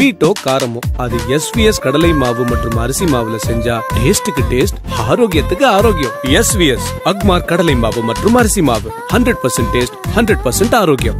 ஸ்வீட்டோ காரமோ அது எஸ்விஎஸ் கடலை மாவு மற்றும் அரிசி மாவுல செஞ்சா டேஸ்டுக்கு டேஸ்ட் ஆரோக்கியத்துக்கு ஆரோக்கியம். எஸ்விஎஸ் அக்மார் கடலை மாவு மற்றும் அரிசி மாவு. Hundred percent taste hundred percent ஆரோக்கியம்.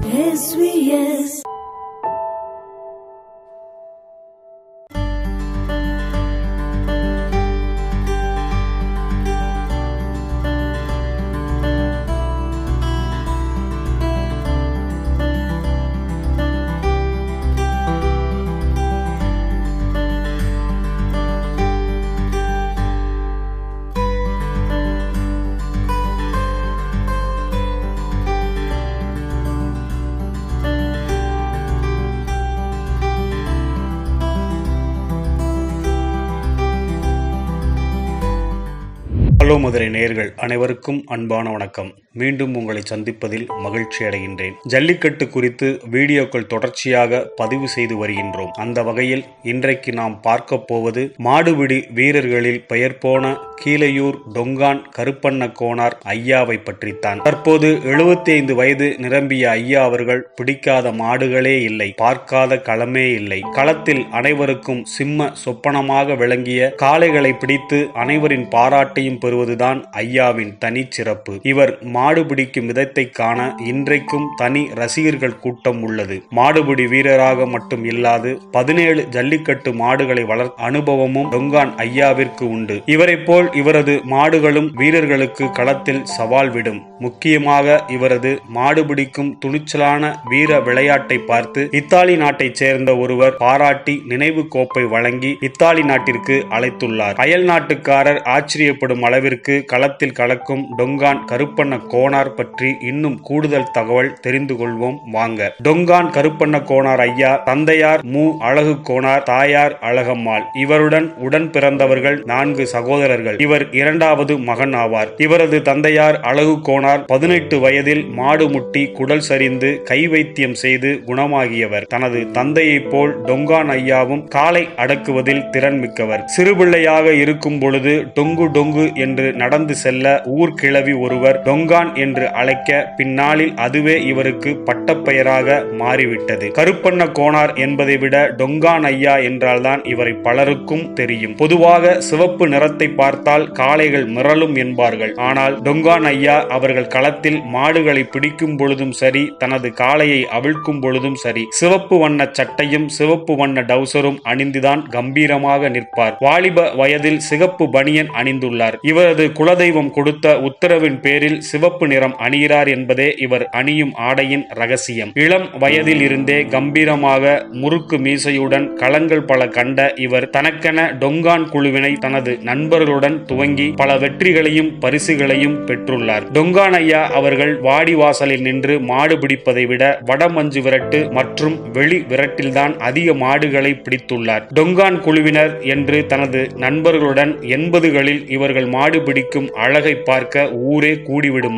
ஹலோ மதுரை நேர்கள் அனைவருக்கும் அன்பான வணக்கம். மீண்டும் உங்களை சந்திப்பதில் மகிழ்ச்சி அடைகின்றேன். ஜல்லிக்கட்டு குறித்து வீடியோக்கள் தொடர்ச்சியாக பதிவு செய்து வருகின்றோம். அந்த வகையில் இன்றைக்கு நாம் பார்க்க போவது மாடுபிடி வீரர்களில் பெயர் போன கீழையூர் டொங்கான் கருப்பண்ண கோனார் ஐயாவை பற்றித்தான். தற்போது 75 வயது நிரம்பிய ஐயா அவர்கள் பிடிக்காத மாடுகளே இல்லை பார்க்காத களமே இல்லை. களத்தில் அனைவருக்கும் சிம்ம சொப்பனமாக விளங்கிய காளைகளை பிடித்து அனைவரின் பாராட்டையும் பெறுவதுதான் ஐயாவின் தனி சிறப்பு இவர் மாடு பிடிக்கும் விதத்தை காண இன்றைக்கும் தனி ரசிகர்கள் கூட்டம் உள்ளது. மாடுபிடி வீரராக மட்டும் இல்லாது பதினேழு ஜல்லிக்கட்டு மாடுகளை வளர் அனுபவமும் டொங்கான் ஐயாவிற்கு உண்டு. இவரைப் போல் இவரது மாடுகளும் வீரர்களுக்கு களத்தில் சவால் விடும். முக்கியமாக இவரது மாடுபிடிக்கும் துணிச்சலான வீர விளையாட்டை பார்த்து இத்தாலி நாட்டைச் சேர்ந்த ஒருவர் பாராட்டி நினைவு கோப்பை வழங்கி இத்தாலி நாட்டிற்கு அழைத்துள்ளார். அயல் நாட்டுக்காரர் ஆச்சரியப்படும் அளவிற்கு களத்தில் கலக்கும் டொங்கான் கருப்பண்ண கோனார் பற்றி இன்னும் கூடுதல் தகவல் தெரிந்து கொள்வோம். வாங்க. டொங்கான் கருப்பண்ண கோனார் ஐயா தந்தையார் மு. அழகு கோனார் தாயார் அழகம்மாள். இவருடன் உடன் பிறந்தவர்கள் நான்கு சகோதரர்கள். இவர் இரண்டாவது மகன் ஆவார். இவரது தந்தையார் அழகு கோனார் பதினெட்டு வயதில் மாடு முட்டி குடல் சரிந்து கை வைத்தியம் செய்து குணமாகியவர். தனது தந்தையைப் போல் டொங்கான் ஐயாவும் காலை அடக்குவதில் திறன் மிக்கவர். சிறுபிள்ளையாக இருக்கும் பொழுது டொங்கு டொங்கு என்று நடந்து செல்ல ஊர்கிழவி ஒருவர் டொங்கான் என்று அழைக்க பின்னாளில் அதுவே இவருக்கு பட்டப்பெயராக மாறிவிட்டது. கருப்பண்ண கோனார் என்பதை விட டொங்கான் ஐயா என்றால்தான் இவரை பலருக்கும் தெரியும். பொதுவாக சிவப்பு நிறத்தை பார்த்தால் காளைகள் மிரளும் என்பார்கள். ஆனால் டொங்கான் ஐயா அவர்கள் களத்தில் மாடுகளை பிடிக்கும் பொழுதும் சரி தனது காளையை அவிழ்க்கும் பொழுதும் சரி சிவப்பு வண்ண சட்டையும் சிவப்பு வண்ண டவுசரும் அணிந்துதான் கம்பீரமாக நிற்பார். வாலிப வயதில் சிகப்பு பனியன் அணிந்துள்ளார். இவரது குலதெய்வம் கொடுத்த உத்தரவின் பேரில் சிவப்பு நிறம் அணிகிறார் என்பதே இவர் அணியும் ஆடையின் ரகசியம். இளம் வயதில் இருந்தே கம்பீரமாக முறுக்கு மீசையுடன் களங்கள் பல கண்ட இவர் தனக்கென டொங்கான் குழுவினை தனது நண்பர்களுடன் துவங்கி பல வெற்றிகளையும் பரிசுகளையும் பெற்றுள்ளார். டொங்கான் ஐயா அவர்கள் வாடி வாசலில் நின்று மாடு பிடிப்பதை விட வடமஞ்சு விரட்டு மற்றும் வெளி விரட்டில்தான் அதிக மாடுகளை பிடித்துள்ளார். டொங்கான் குழுவினர் என்று தனது நண்பர்களுடன் எண்பதுகளில் இவர்கள் மாடு பிடிக்கும் அழகை பார்க்க ஊரே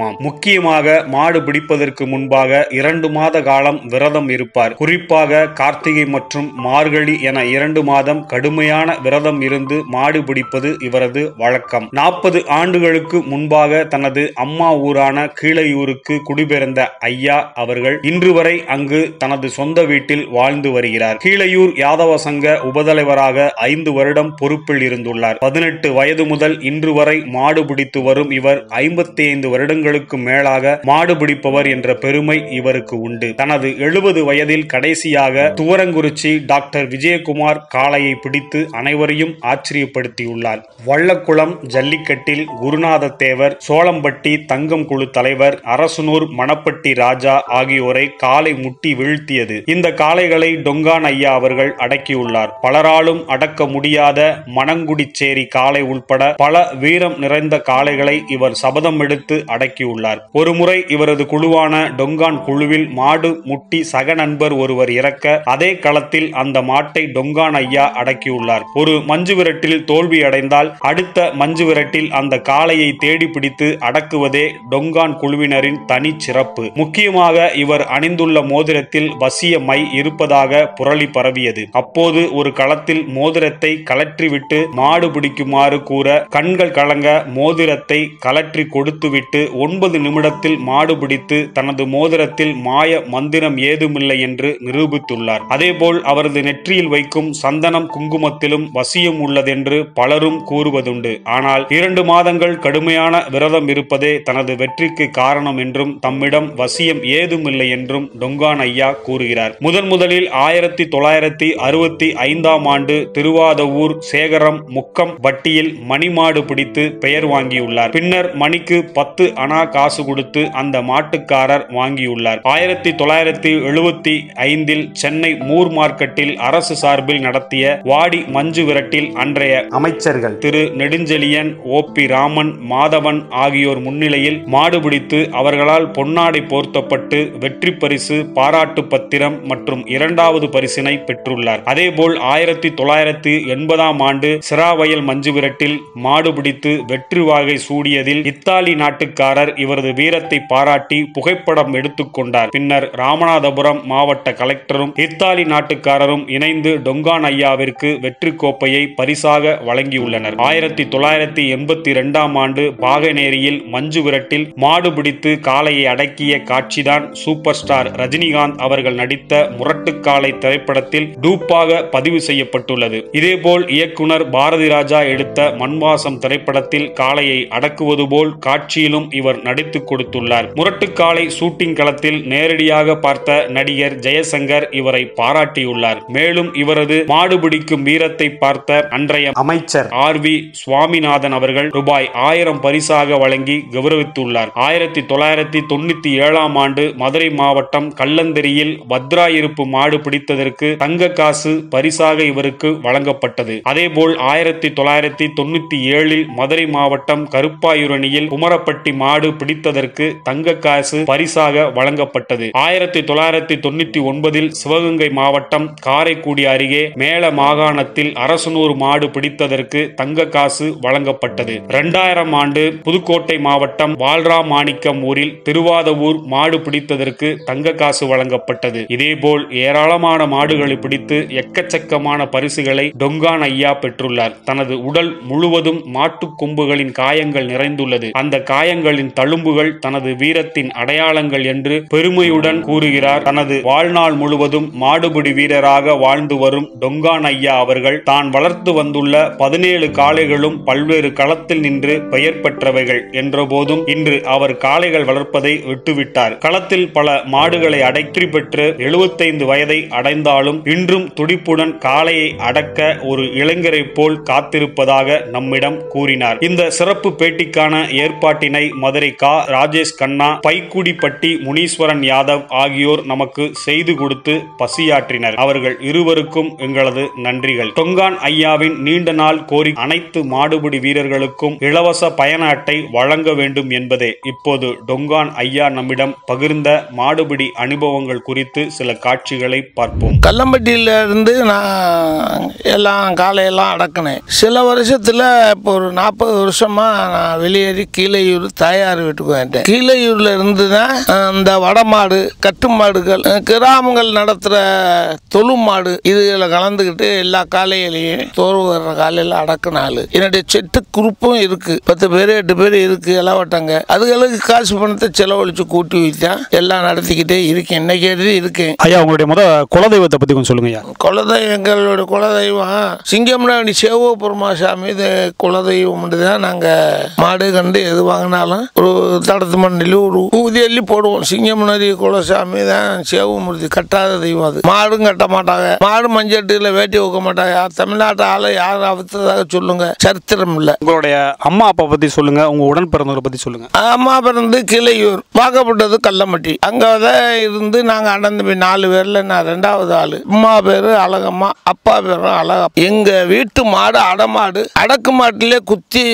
கூடிவிடுமாம் முக்கியமாக மாடு பிடிப்பதற்கு முன்பாக இரண்டு மாத காலம் விரதம் இருப்பார். குறிப்பாக கார்த்திகை மற்றும் மார்கழி என இரண்டு மாதம் கடுமையான விரதம் இருந்து மாடு பிடிப்பது இவரது வழக்கம். நாற்பது ஆண்டுகளுக்கு முன்பாக தனது அம்மா ஊரான கீழையூருக்கு குடிபெயர்ந்த ஐயா அவர்கள் இன்று வரை அங்கு தனது சொந்த வீட்டில் வாழ்ந்து வருகிறார். கீழையூர் யாதவ சங்க உபதலைவராக ஐந்து வருடம் பொறுப்பில் இருந்துள்ளார். பதினெட்டு வயது முதல் இன்று வரை மாடு பிடித்து வரும் இவர் ஐம்பத்தி ஐந்து வருடங்களுக்கு மேலாக மாடு பிடிப்பவர் என்ற பெருமை இவருக்கு உண்டு. தனது எழுபது வயதில் கடைசியாக துவரங்குறிச்சி டாக்டர் விஜயகுமார் காளையை பிடித்து அனைவரையும் ஆச்சரியப்படுத்தியுள்ளார். வள்ளக்குளம் ஜல்லிக்கட்டில் குருநாத தேவர் சோளம்பட்டி தங்கம் குழு தலைவர் அரசனூர் மணப்பட்டி ராஜா ஆகியோரை காலை முட்டி வீழ்த்தியது. இந்த காளைகளை டொங்கான் ஐயா அவர்கள் அடக்கியுள்ளார். பலராலும் அடக்க முடியாத மணங்குடிச்சேரி காளை உள்பட பல வீரம் நிறைந்த காளைகளை இவர் சபதம் எடுத்து அடக்கி அடக்கியுள்ளார் ஒருமுறை இவரது குழுவான டொங்கான் குழுவில் மாடு முட்டி சக நண்பர் ஒருவர் இறக்க அதே களத்தில் அந்த மாட்டை டொங்கான் ஐயா அடக்கியுள்ளார். ஒரு மஞ்சு விரட்டில் தோல்வி அடைந்தால் அடுத்த மஞ்சு விரட்டில் அந்த காளையை தேடி பிடித்து அடக்குவதே டொங்கான் குழுவினரின் தனி சிறப்பு. முக்கியமாக இவர் அணிந்துள்ள மோதிரத்தில் வசிய மை இருப்பதாக புரளி பரவியது. அப்போது ஒரு களத்தில் மோதிரத்தை கலற்றிவிட்டு மாடு பிடிக்குமாறு கூற கண்கள் கலங்க மோதிரத்தை கலற்றி கொடுத்துவிட்டு ஒன்று ஒன்பது நிமிடத்தில் மாடு பிடித்து தனது மோதிரத்தில் மாய மந்திரம் ஏதுமில்லை என்று நிரூபித்துள்ளார். அதேபோல் அவரது நெற்றியில் வைக்கும் சந்தனம் குங்குமத்திலும் வசியம் உள்ளதென்று பலரும் கூறுவதுண்டு. ஆனால் இரண்டு மாதங்கள் கடுமையான விரதம் இருப்பதே தனது வெற்றிக்கு காரணம் என்றும் தம்மிடம் வசியம் ஏதுமில்லை என்றும் டொங்கான் ஐயா கூறுகிறார். முதன் முதலில் ஆயிரத்தி தொள்ளாயிரத்தி அறுபத்தி ஐந்தாம் ஆண்டு திருவாதவூர் சேகரம் முக்கம் வட்டியில் மணிமாடு பிடித்து பெயர் வாங்கியுள்ளார். பின்னர் மணிக்கு பத்து அண காசு கொடுத்து அந்த மாட்டுக்காரர் வாங்கியுள்ளார். ஆயிரத்தி தொள்ளாயிரத்தி எழுபத்தி ஐந்தில் சென்னை மூர் மார்க்கெட்டில் அரசு சார்பில் நடத்திய வாடி மஞ்சு விரட்டில் அன்றைய அமைச்சர்கள். திரு நெடுஞ்செழியன் ஓ பி ராமன் மாதவன் ஆகியோர் முன்னிலையில் மாடு பிடித்து அவர்களால் பொன்னாடை போர்த்தப்பட்டு வெற்றி பரிசு பாராட்டு பத்திரம் மற்றும் இரண்டாவது பரிசினை பெற்றுள்ளார். அதேபோல் ஆயிரத்தி தொள்ளாயிரத்தி எண்பதாம் ஆண்டு சிராவயல் மஞ்சு விரட்டில் மாடு பிடித்து வெற்றி வாகை சூடியதில் இத்தாலி நாட்டுக்காரர் இவரது வீரத்தை பாராட்டி புகைப்படம் எடுத்துக்கொண்டார் பின்னர் ராமநாதபுரம் மாவட்ட கலெக்டரும் இத்தாலி நாட்டுக்காரரும் இணைந்து டொங்கான் ஐயாவிற்கு வெற்றி கோப்பையை பரிசாக வழங்கியுள்ளனர். ஆயிரத்தி தொள்ளாயிரத்தி எண்பத்தி இரண்டாம் ஆண்டு பாகனேரியில் மஞ்சு விரட்டில் மாடு பிடித்து காளையை அடக்கிய காட்சிதான் சூப்பர் ஸ்டார் ரஜினிகாந்த் அவர்கள் நடித்த முரட்டுக்காலை திரைப்படத்தில் டூப்பாக பதிவு செய்யப்பட்டுள்ளது. இதேபோல் இயக்குனர் பாரதி ராஜா எடுத்த மண்வாசம் திரைப்படத்தில் காளையை அடக்குவது போல் காட்சியிலும் இவர் நடித்துக் கொடுத்துள்ளார். முரட்டுக்காலை ஷூட்டிங் களத்தில் நேரடியாக பார்த்த நடிகர் ஜெயசங்கர் இவரை பாராட்டியுள்ளார். மேலும் இவரது மாடு பிடிக்கும் வீரத்தை பார்த்த அன்றைய அமைச்சர் ஆர். வி. சுவாமிநாதன் அவர்கள் ரூபாய் ஆயிரம் பரிசாக வழங்கி கௌரவித்துள்ளார். ஆயிரத்தி தொள்ளாயிரத்தி தொண்ணூத்தி ஏழாம் ஆண்டு மதுரை மாவட்டம் கல்லந்தரியில் பத்ராயிருப்பு மாடு பிடித்ததற்கு தங்க காசு பரிசாக இவருக்கு வழங்கப்பட்டது. அதேபோல் ஆயிரத்தி தொள்ளாயிரத்தி தொண்ணூத்தி ஏழில் மதுரை மாவட்டம் கருப்பாயுரணியில் குமரப்பட்டி மாடு பிடித்ததற்கு தங்க காசு பரிசாக வழங்கப்பட்டது. ஆயிரத்தி தொள்ளாயிரத்தி தொண்ணூத்தி ஒன்பதில் சிவகங்கை மாவட்டம் காரைக்குடி அருகே மேல மாகாணத்தில் அரசனூர் மாடு பிடித்ததற்கு தங்க காசு வழங்கப்பட்டது. இரண்டாயிரம் ஆண்டு புதுக்கோட்டை மாவட்டம் வால்ராமாணிக்கம் ஊரில் திருவாதவூர் மாடு பிடித்ததற்கு தங்க காசு வழங்கப்பட்டது. இதேபோல் ஏராளமான மாடுகளை பிடித்து எக்கச்சக்கமான பரிசுகளை டொங்கான் ஐயா பெற்றுள்ளார். தனது உடல் முழுவதும் மாட்டுக் கொம்புகளின் காயங்கள் நிறைந்துள்ளது. அந்த காயங்களின் தழும்புகள் தனது வீரத்தின் அடையாளங்கள் என்று பெருமையுடன் கூறுகிறார். தனது வாழ்நாள் முழுவதும் மாடுபிடி வீரராக வாழ்ந்து வரும் டொங்கான் ஐயா அவர்கள் தான் வளர்த்து வந்துள்ள பதினேழு காளைகளும் பல்வேறு களத்தில் நின்று பெயர் பெற்றவைகள் என்றபோதும் இன்று அவர் காளைகள் வளர்ப்பதை விட்டுவிட்டார். களத்தில் பல மாடுகளை அடக்கி பெற்று எழுபத்தைந்து வயதை அடைந்தாலும் இன்றும் துடிப்புடன் காளையை அடக்க ஒரு இளைஞரை போல் காத்திருப்பதாக நம்மிடம் கூறினார். இந்த சிறப்பு பேட்டிக்கான ஏற்பாட்டினை மதுரை கா ராஜேஷ் கண்ணா பைக்குடிப்பட்டி முனீஸ்வரன் யாதவ் ஆகியோர் நமக்கு செய்து கொடுத்து பசியாற்றினர். அவர்கள் இருவருக்கும் எங்களது நன்றிகள். தொங்கான் ஐயாவின் நீண்ட நாள் கோரி அனைத்து மாடுபிடி வீரர்களுக்கும் இலவச பயண அட்டை வழங்க வேண்டும் என்பதே. இப்போது டொங்கான் ஐயா நம்மிடம் பகிர்ந்த மாடுபிடி அனுபவங்கள் குறித்து சில காட்சிகளை பார்ப்போம். கல்லம்பட்டியில இருந்து நான் எல்லாம் காலையெல்லாம் அடக்கினேன். சில வருஷத்தில் இப்போ ஒரு நாற்பது வருஷமா நான் வெளியேறி கீழே தாயார் வீட்டுக்கு வந்துட்டேன் கீழையூர்ல இருந்து தான் இந்த வடமாடு கட்டு மாடுகள் கிராமங்கள் நடத்துகிற தொழு மாடு இதுகளை கலந்துக்கிட்டு எல்லா காலையிலையும் தோறு வர்ற காலையில் அடக்கின ஆளு. என்னுடைய செட்டு குரூப்பும் இருக்கு. பத்து பேர் எட்டு பேர் இருக்கு இளவட்டங்க அதுகளுக்கு காசு பணத்தை செலவழிச்சு கூட்டி வைத்தான் எல்லாம் நடத்திக்கிட்டே இருக்கேன். இன்னைக்கு எழுதி இருக்கேன் ஐயா உங்களுடைய முத குலதெய்வத்தை பத்தி கொஞ்சம் சொல்லுங்க ஐயா. குலதெய்வம் எங்களோட குலதெய்வம் சிங்கம்னாடி சேவபுரமா சாமி இது குலதெய்வம் தான் நாங்கள் மாடு கண்டு எது வாங்கினாலும் ஒரு தடத்து மண்ணில் ஒரு ஊதி அள்ளி போடுவோம் சிங்கம்னாடி குலசாமி தான் சேவமூர்த்தி கட்டாத தெய்வம் அது. மாடும் கட்ட மாட்டாங்க. மாடு மஞ்சட்டில் வேட்டி வைக்க மாட்டாங்க. தமிழ்நாட்டு ஆளை யார் அவுத்ததாக சொல்லுங்க. சரித்திரம் இல்லை. உங்களுடைய அம்மா அப்பா பத்தி சொல்லுங்க. உங்க உடன் பிறந்தவரை பத்தி சொல்லுங்க. அம்மா பிறந்து கிளையூர். வாக்கப்பட்டது கல்லம்பட்டி அங்கே தான் இருந்து நாங்கள் அண்ணன் தம்பி நாலு பேரில் நான் ரெண்டாவது ஆள். அம்மா பேர் அழகம்மா அப்பா பேரும் அழகா எங்கள் வீட்டு மாடு அடமாடு அடக்கு மாட்டிலே குத்தி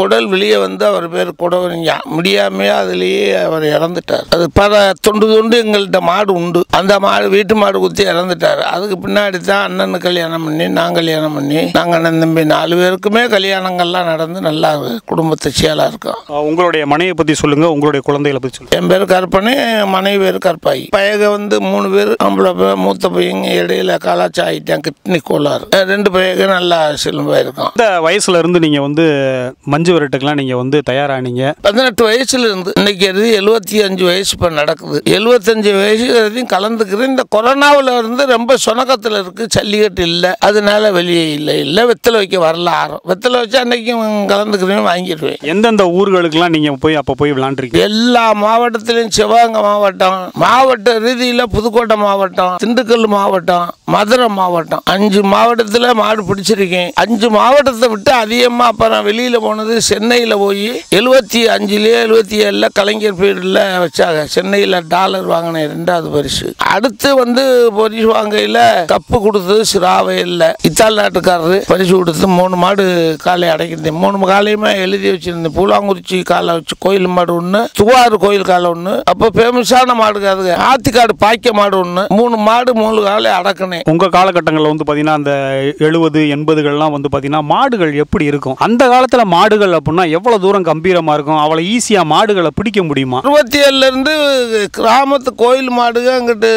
குடல் வெளியே வந்து அவர் பேர் குடவரிங்க முடியாமே அதுலேயே அவர் இறந்துட்டார். அது பல தொண்டு தொண்டு எங்கள்கிட்ட மாடு உண்டு. அந்த மாடு வீட்டு மாடு குத்தி இறந்துட்டார். அதுக்கு பின்னாடி தான் அண்ணனு கல்யாணம் பண்ணி நான் கல்யாணம் பண்ணி நாங்கள் அண்ணன் தம்பி நாலு பேருக்குமே கல்யாணங்கள்லாம் நடந்து நல்லா குடும்பத்தை செயலாக இருக்கோம். உங்களுடைய மனைவியை பத்தி சொல்லுங்க. உங்களுடைய குழந்தைகளை பத்தி சொல்லுங்க. என் பேர் கருப்பனு மனைவி பேர் கருப்பாயி. பையக வந்து மூணு பேர் ஆம்பளை பையன், மூத்த பையங்க இடையில கலாச்சாரம் ஆகிட்டேன் கிட்னி கோளாறு. ரெண்டு பையக நல்லா சிலும்பாயிருக்கும் இந்த வயசுல இருந்து நீங்க வந்து மஞ்சு விரட்டுக்கெல்லாம் நீங்க வந்து தயாரானீங்க. பதினெட்டு பதினெட்டு வயசுல இருந்து இன்னைக்கு அது எழுபத்தி அஞ்சு வயசு இப்போ நடக்குது. எழுபத்தஞ்சு வயசு வரையும் கலந்துக்கிறேன் இந்த கொரோனாவில் இருந்து ரொம்ப சுணக்கத்தில் இருக்கு. ஜல்லிக்கட்டு இல்லை. அதனால வெளியே இல்லை. இல்லை வெத்தலை வைக்க வரல ஆரம் வெத்தலை வச்சா அன்னைக்கும் கலந்துக்கிறேன் வாங்கிடுவேன். எந்தெந்த ஊர்களுக்கெல்லாம் நீங்க போய் அப்ப போய் விளாண்டுருக்கீங்க? எல்லா மாவட்டத்திலையும் சிவகங்கை மாவட்டம் மாவட்ட ரீதியில் புதுக்கோட்டை மாவட்டம் திண்டுக்கல் மாவட்டம் மதுரை மாவட்டம். அஞ்சு மாவட்டத்தில் மாடு பிடிச்சிருக்கேன். அஞ்சு மாவட்டத்தை விட்டு அதிகமாக அப்புறம் வெளியில் போனது சென்னையில் போய் எழுபத்தி அஞ்சுலேயே எழுபத்தி ஏழில் கலைஞர் பீரியடில் வச்சாங்க. சென்னையில் டாலர் வாங்கினேன் ரெண்டாவது பரிசு. அடுத்து வந்து பரிசு வாங்கையில் கப்பு கொடுத்தது சிராவையில் இத்தாலி நாட்டுக்காரரு பரிசு கொடுத்து மூணு மாடு காலை அடைக்கிருந்தேன் மூணு காலையுமே எழுதி வச்சிருந்தேன். பூலாங்குறிச்சி காலை வச்சு கோயில் மாடு ஒன்று துவாறு கோயில் காலை ஒன்று அப்போ ஃபேமஸான மாடு அதுங்க. ஆத்திக்காடு பாய்க்க மாடு ஒன்று மூணு மாடு மூணு காலை அடக்கினேன். உங்கள் காலகட்டங்களில் வந்து பார்த்தீங்கன்னா அந்த எழுபது எண்பதுகள்லாம் வந்து பார்த்தீங்கன்னா மாடுகள் எப்படி இருக்கும்? அந்த காலத்தில் மாடுகள் அப்படின்னா எவ்வளோ தூரம் கம்பீரமாக இருக்கும்? அவ்வளவு ஈஸியாக மாடுகளை பிடிக்க முடியுமா? அறுபத்தி ஏழுலேருந்து கிராமத்து கோயில் மாடுங்க அங்கிட்டு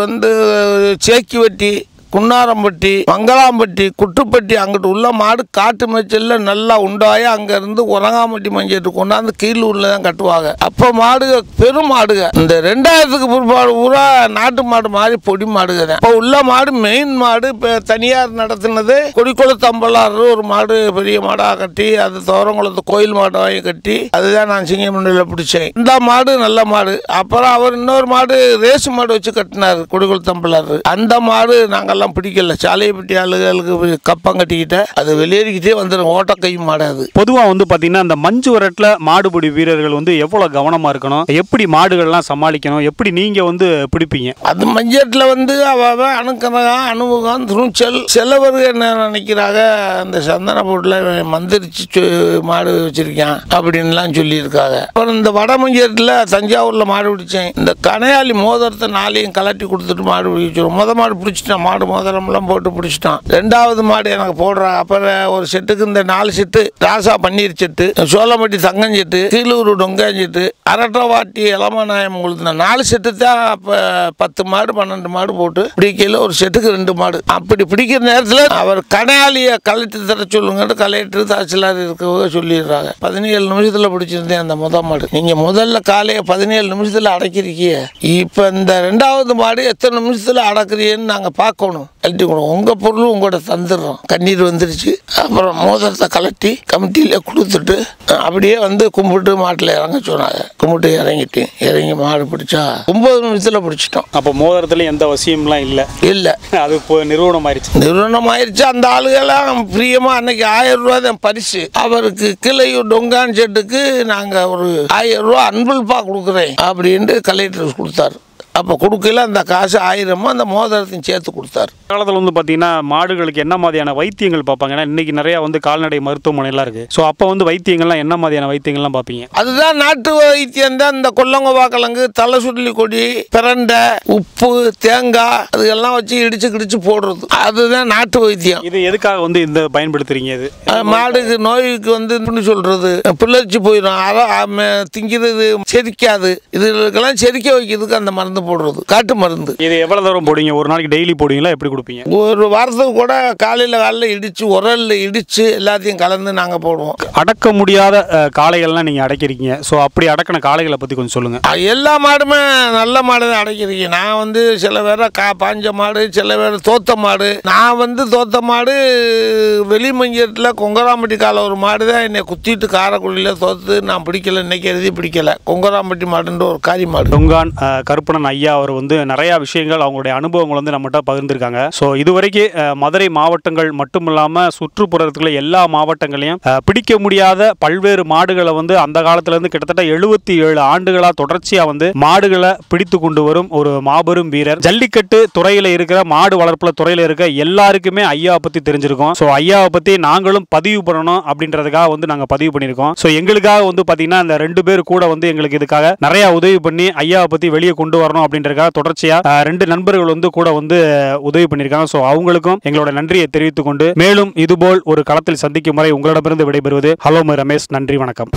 வந்து சேக்கி வெட்டி குன்னாரம்பட்டி மங்களாம்பட்டி குட்டுப்பட்டி அங்கிட்டு உள்ள மாடு காட்டு மேய்ச்சல்ல நல்லா உண்டாயி அங்கேருந்து உரங்காம்பட்டி மஞ்சத்துக்கு கொண்டாந்து கீழூரில் தான் கட்டுவாங்க. அப்போ மாடுக பெரும் மாடுக. இந்த ரெண்டாயிரத்துக்கு பிற்பாடு பூரா நாட்டு மாடு மாதிரி பொடி மாடுக தான். இப்போ உள்ள மாடு மெயின் மாடு இப்போ தனியார் நடத்தினது கொடிக்குளத்தம்பலாறு ஒரு மாடு பெரிய மாடாக கட்டி அது தோரங்குளத்து கோயில் மாடு வாங்கி கட்டி அதுதான் நான் சிங்கமண்டியில் பிடிச்சேன். இந்த மாடு நல்ல மாடு. அப்புறம் அவர் இன்னொரு மாடு ரேஸ் மாடு வச்சு கட்டினார் கொடிக்குளத்தம்பலாறு அந்த மாடு நாங்கெல்லாம் பிடிக்கல. சாலையப்பட்டி ஆளுகளுக்கு கப்பம் கட்டிக்கிட்ட. அது வெளியேறிக்கிட்டே வந்துடும் ஓட்டக்கை மாடு அது பொதுவா வந்து பாத்தீங்கன்னா அந்த மஞ்சு வரட்டுல மாடுபிடி வீரர்கள் வந்து எவ்வளவு கவனமா இருக்கணும்? எப்படி மாடுகள்லாம் சமாளிக்கணும்? எப்படி நீங்க வந்து பிடிப்பீங்க? அது மஞ்சட்டில் வந்து அவ அணுக்கனகம் அனுபவம் துணிச்சல். சிலவர் என்ன நினைக்கிறாங்க அந்த சந்தன போட்டில் மந்திரிச்சு மாடு வச்சிருக்கான் அப்படின்லாம் சொல்லியிருக்காங்க. அப்புறம் இந்த வட மஞ்சட்டில் தஞ்சாவூரில் மாடு பிடிச்சேன். இந்த கனையாளி மோதிரத்தை நாளையும் கலட்டி கொடுத்துட்டு மாடு பிடிச்சிடும் முத மாடு பிடிச்சிட்டான் மாடு மோதிரம்லாம் போட்டு பிடிச்சிட்டான். ரெண்டாவது மாடு எனக்கு போடுறான் அப்புறம் ஒரு செட்டுக்கு இந்த நாலு set Raja Panneer set Solampatti Thangam set Keezhur டொங்கான் செட்டு அரட்டவாட்டி இளமநாயம் உங்களுக்கு நாலு செட்டு தான் அப்போ பத்து மாடு பன்னெண்டு மாடு போட்டு பிடிக்கையில் ஒரு செட்டுக்கு ரெண்டு மாடு. அப்படி பிடிக்கிற நேரத்தில் அவர் கடையாளியை கலெக்டர் தர சொல்லுங்கன்னு கலெக்டர் தாசிலார் இருக்கவங்க சொல்லிடுறாங்க. பதினேழு நிமிஷத்தில் பிடிச்சிருந்தேன் அந்த முத மாடு. நீங்கள் முதல்ல காலையை பதினேழு நிமிஷத்தில் அடக்கிருக்கிய. இப்போ இந்த ரெண்டாவது மாடு எத்தனை நிமிஷத்தில் அடக்குறீன்னு நாங்கள் பார்க்கணும். கழட்டி கொடுங்க. உங்கள் பொருள் உங்களோட தந்துடுறோம். கண்ணீர் வந்துருச்சு. அப்புறம் மோதிரத்தை கலட்டி கமிட்டியில் கொடுத்துட்டு அப்படியே வந்து கும்பிட்டு மாட்டில் இறங்க சொன்னாங்க. கும்பிட்டு இறங்கிட்டேன். இறங்கி மாடு பிடிச்சா ஒம்பது நிமிஷத்தில் பிடிச்சிட்டோம். அப்போ மோதிரத்துல எந்த வசியம்லாம் இல்லை. இல்லை. அது இப்போ நிறுவனம் ஆயிடுச்சு நிறுவனம் ஆயிடுச்சு அந்த ஆளுகெல்லாம் பிரியமா அன்னைக்கு ஆயிரம் ரூபாய் தான் பரிசு. அவருக்கு கிளையூர் டொங்கான் செட்டுக்கு நாங்கள் ஒரு ஆயிரம் ரூபா அன்புல்பா கொடுக்குறேன் அப்படின்ட்டு கலெக்டர் கொடுத்தாரு. அப்போ கொடுக்கல அந்த காசு ஆயிரமும் அந்த மோதிரத்தையும் சேர்த்து கொடுத்தாரு. காலத்தில் வந்து பார்த்தீங்கன்னா மாடுகளுக்கு என்ன மாதிரியான வைத்தியங்கள் பார்ப்பாங்க? ஏன்னா இன்னைக்கு நிறைய வந்து கால்நடை மருத்துவமனைலாம் இருக்கு. ஸோ அப்போ வந்து வைத்தியங்கள்லாம் என்ன மாதிரியான வைத்தியங்கள்லாம் பார்ப்பீங்க? அதுதான் நாட்டு வைத்தியம் தான். இந்த கொல்லங்கோவா கிழங்கு தலை சுருளி கொடி பிரண்டை உப்பு தேங்காய் அதுக்கெல்லாம் வச்சு இடிச்சு கிடிச்சு போடுறது. அதுதான் நாட்டு வைத்தியம். இது எதுக்காக வந்து இந்த பயன்படுத்துறீங்க இது? அது மாடுக்கு நோய்க்கு வந்து இப்படின்னு சொல்றது. பிள்ளரிச்சு போயிடும். அத ஆம, திங்கிறது செரிக்காது. இதுகளுக்கெல்லாம் செரிக்க வைக்கிறதுக்கு அந்த மருந்து போடுறது. காட்டு மருந்து. இது எவ்வளோ தூரம் போடுவீங்க? ஒரு நாளைக்கு டெய்லி போடுவீங்களா? எப்படி கொடுப்பீங்க? ஒரு வாரத்துக்கு கூட காலையில் காலைல இடிச்சு உரல்ல இடிச்சு எல்லாத்தையும் கலந்து நாங்கள் போடுவோம். அடக்க முடியாத காளைகள்லாம் நீங்கள் அடக்கிறீங்க ஸோ அப்படி அடக்கின காளைகளை பற்றி கொஞ்சம் சொல்லுங்கள் எல்லா மாடுமே நல்ல மாடு தான் அடைக்கிறீங்க நான் வந்து சில பேரை கா பாஞ்ச மாடு சில பேர் தோத்த மாடு. நான் வந்து தோத்த மாடு வெளி மஞ்சத்தில் கொங்கராம்பட்டி கால ஒரு மாடு தான் என்னை குத்திட்டு காரைக்குடியில் தோத்து நான் பிடிக்கல இன்னைக்கு எழுதி பிடிக்கல. கொங்கராம்பட்டி மாடுன்ற ஒரு காரி மாடு. தொங்கான் அஹ், கருப்பணன் ஐயா அவர் வந்து நிறையா விஷயங்கள் அவங்களுடைய அனுபவங்கள் வந்து நம்மகிட்ட பகிர்ந்திருக்காங்க. ஸோ இதுவரைக்கும் மதுரை மாவட்டங்கள் மட்டும் இல்லாமல் சுற்றுப்புறத்துல எல்லா மாவட்டங்களையும் பிடிக்க முடியாத பல்வேறு மாடுகளை வந்து அந்த காலத்திலேருந்து கிட்டத்தட்ட எழுபத்தி ஏழு ஆண்டுகளாக தொடர்ச்சியாக வந்து மாடுகளை பிடித்து கொண்டு வரும் ஒரு மாபெரும் வீரர். ஜல்லிக்கட்டு துறையில் இருக்கிற மாடு வளர்ப்புல துறையில் இருக்க எல்லாருக்குமே ஐயாவை பற்றி தெரிஞ்சிருக்கும். ஸோ ஐயாவை பற்றி நாங்களும் பதிவு பண்ணணும் அப்படின்றதுக்காக வந்து நாங்கள் பதிவு பண்ணியிருக்கோம். ஸோ எங்களுக்காக வந்து பார்த்தீங்கன்னா இந்த ரெண்டு பேர் கூட வந்து எங்களுக்கு இதுக்காக நிறையா உதவி பண்ணி ஐயாவை பற்றி வெளியே கொண்டு வரணும் அப்படின்றதுக்காக தொடர்ச்சியா ரெண்டு நண்பர்கள் வந்து கூட வந்து உதவி பண்ணியிருக்காங்க. ஸோ அவங்களுக்கும் எங்களோட நன்றியை தெரிவித்துக் கொண்டு மேலும் இதுபோல் ஒரு களத்தில் சந்திக்கும் வரை உங்களிடமிருந்து விடைபெறுவது ஹலோ ரமேஷ். நன்றி வணக்கம்.